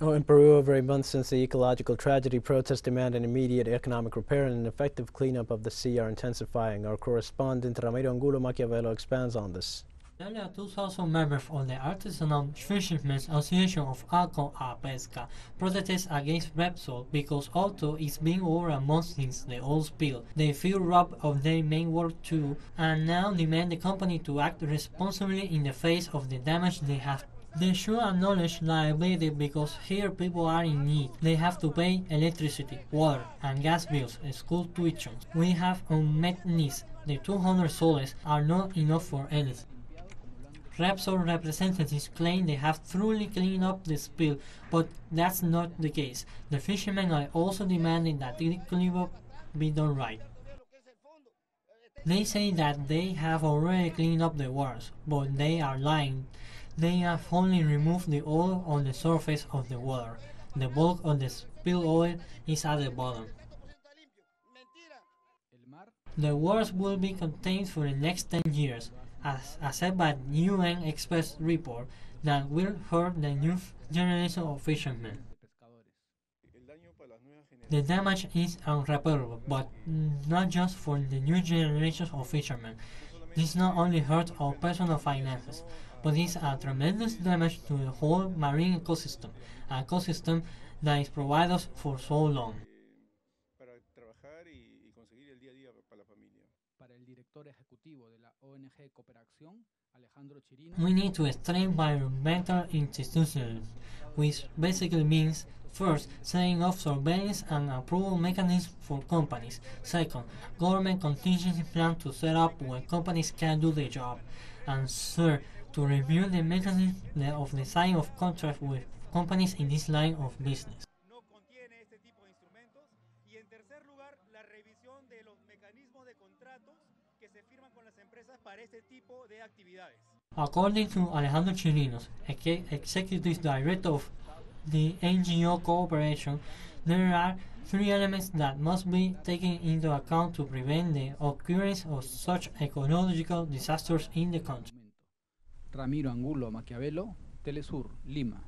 Oh, in Peru, over a month since the ecological tragedy, protests demand an immediate economic repair and an effective cleanup of the sea are intensifying. Our correspondent Ramiro Angulo Maquiavelo expands on this. Nearly 2,000 members of the Artisanal Fishermen's Association of Aco a Pesca protested against Repsol because although it's been over a month since the oil spill, they feel robbed of their main work too and now demand the company to act responsibly in the face of the damage they have they should acknowledge liability because here people are in need. They have to pay electricity, water, and gas bills, school tuitions. We have unmet needs. The 200 soles are not enough for anything. Repsol representatives claim they have truly cleaned up the spill, but that's not the case. The fishermen are also demanding that the cleanup be done right. They say that they have already cleaned up the waters, but they are lying. They have only removed the oil on the surface of the water. The bulk of the spilled oil is at the bottom. The waters will be contained for the next 10 years, as, said by UN Express report that will hurt the new generation of fishermen. The damage is irreparable, but not just for the new generation of fishermen. This not only hurts our personal finances, but is a tremendous damage to the whole marine ecosystem, an ecosystem that is provided us for so long. We need to strengthen environmental institutions, which basically means First, setting up surveillance and approval mechanisms for companies. Second, government contingency plan to set up when companies can't do their job. And third, to review the mechanism of the signing of contracts with companies in this line of business. No contiene este tipo de instrumentos. Y en tercer lugar, la revisión de los mecanismos de contratos que se firman con las empresas para este tipo de actividades. According to Alejandro Chirinos, Executive Director of the NGO cooperation, there are three elements that must be taken into account to prevent the occurrence of such ecological disasters in the country. Ramiro Angulo Maquiavelo, Telesur, Lima.